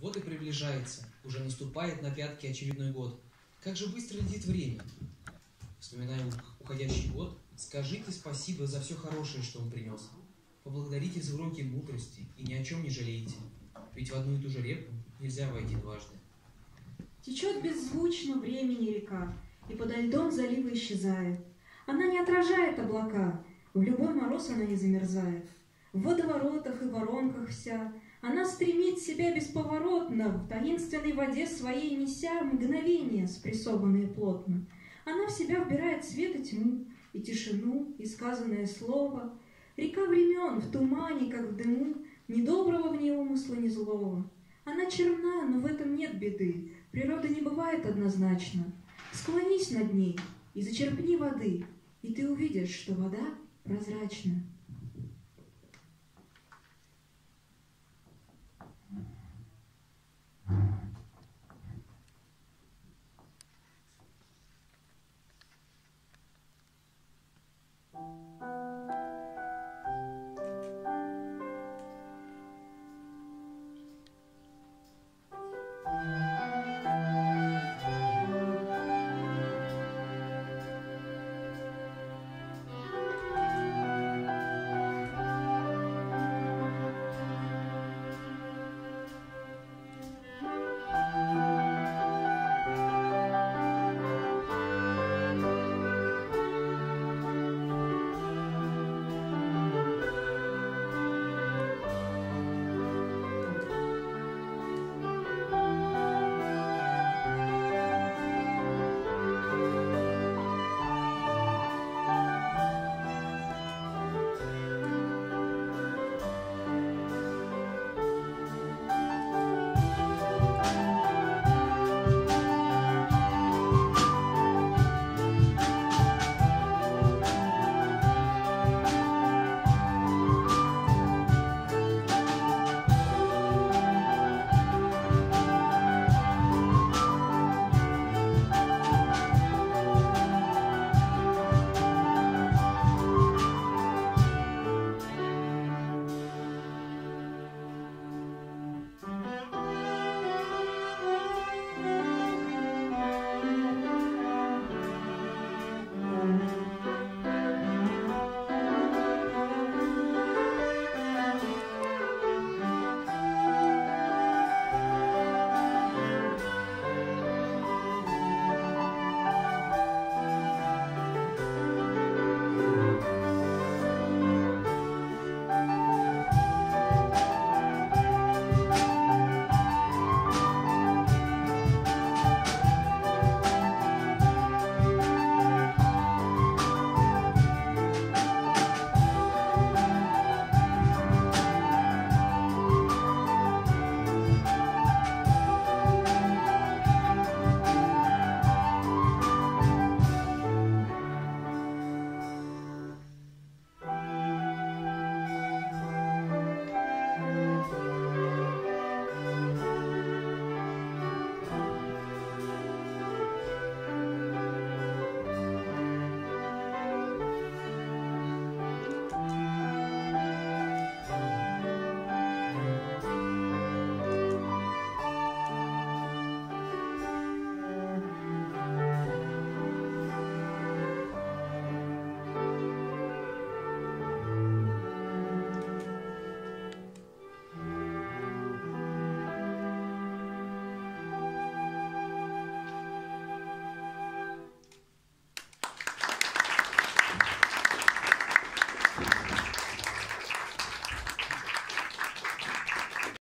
Вот и приближается, уже наступает на пятки очередной год. Как же быстро летит время. Вспоминая уходящий год, скажите спасибо за все хорошее, что он принес. Поблагодарите за уроки мудрости и ни о чем не жалейте. Ведь в одну и ту же реку нельзя войти дважды. Течет беззвучно времени река, и подо льдом залива исчезает. Она не отражает облака, в любой мороз она не замерзает. В водоворотах и воронках вся она стремит себя бесповоротно, в таинственной воде своей неся мгновения, спрессованные плотно. Она в себя вбирает свет и тьму, и тишину, и сказанное слово. Река времен в тумане, как в дыму, ни доброго в ней умысла, ни злого. Она черна, но в этом нет беды, природа не бывает однозначно. Склонись над ней и зачерпни воды, и ты увидишь, что вода прозрачна.